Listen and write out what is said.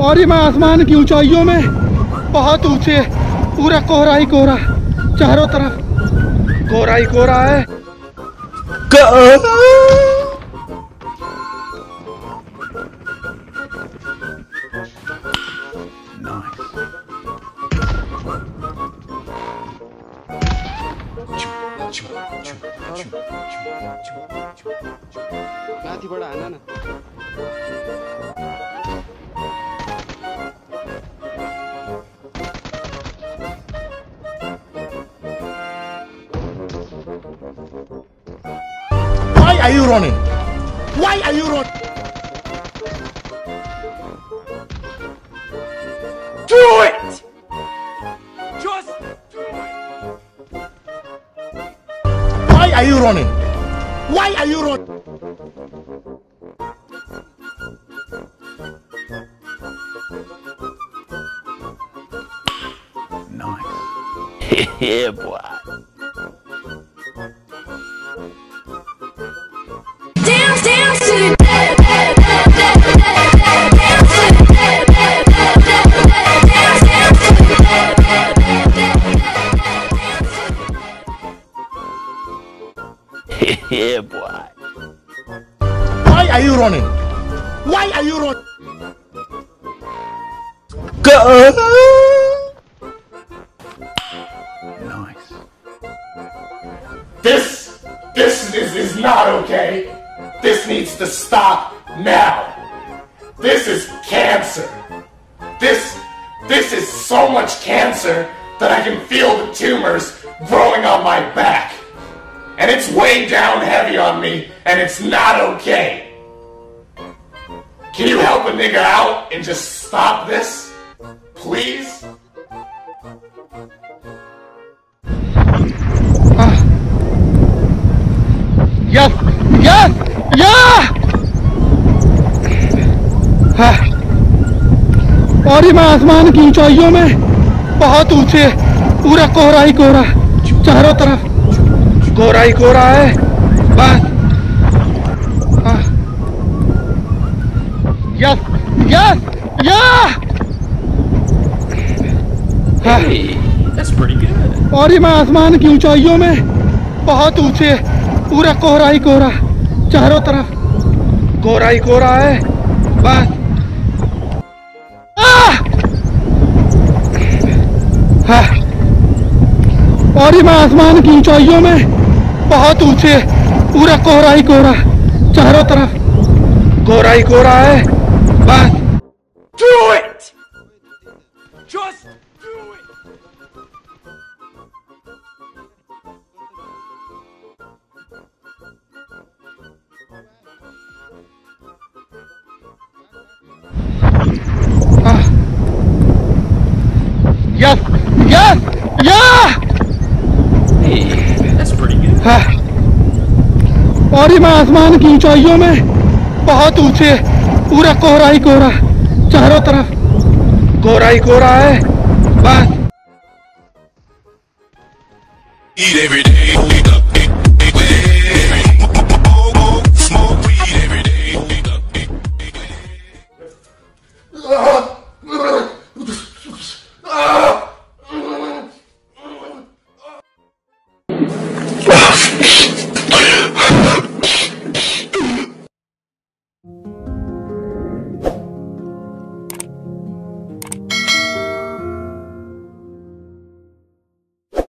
और ये मैं आसमान की ऊंचाइयों में बहुत ऊँचे पूरा कोहरा ही कोहरा चारों तरफ़ कोहरा ही। कोहरा है माथिबाट हान न Why are you running? Why are you running? Are you running? Why are you running? Nice. yeah, boy. yeah, boy. Why are you running? Why are you running? This, this is, is not okay. This needs to stop now. This is cancer. This, this is so much cancer that I can feel the tumors growing on my back And it's way down heavy on me, and it's not okay. Can you help a nigga out and just stop this? Please? Yes yes या हाँ। और ये मैं आसमान की ऊंचाइयों में बहुत ऊंचे पूरा कोहरा ही कोहरा चारों तरफ कोहरा ही कोहरा है बस हाँ। यस यस या हाँ। और ये मैं आसमान की ऊंचाइयों में बहुत ऊँचे पूरा कोहरा ही कोहरा चारों तरफ़ कोहरा ही कोहरा है बस आह! हाँ। और ये मैं आसमान की ऊंचाइयों में बहुत ऊँचे पूरा कोहरा ही कोहरा चारों तरफ़ कोहरा ही कोहरा है बस Do it! Just do it! Yes yes yeah That's pretty good. हाँ। और ये मैं आसमान की ऊंचाइयों में बहुत ऊँचे, पूरा कोहरा ही कोहरा, चारों तरफ़ कोहरा ही कोहरा है बस Eat every day.